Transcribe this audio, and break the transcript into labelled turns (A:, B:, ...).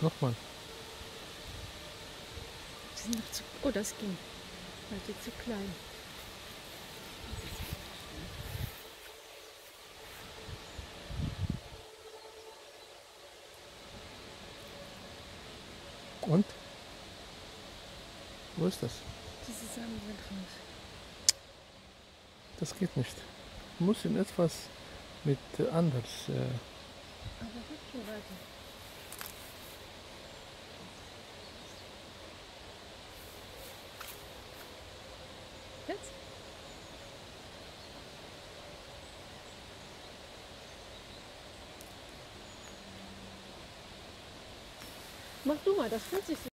A: Nochmal.
B: Die sind noch zu. Oh, das ging. Weil die zu klein.
A: Und? Wo ist das?
B: Diese Samen sind raus.
A: Das geht nicht. Muss in etwas mit äh, anders. Äh,
B: Aber schon weiter. Jetzt? Mach du mal, das fühlt sich so.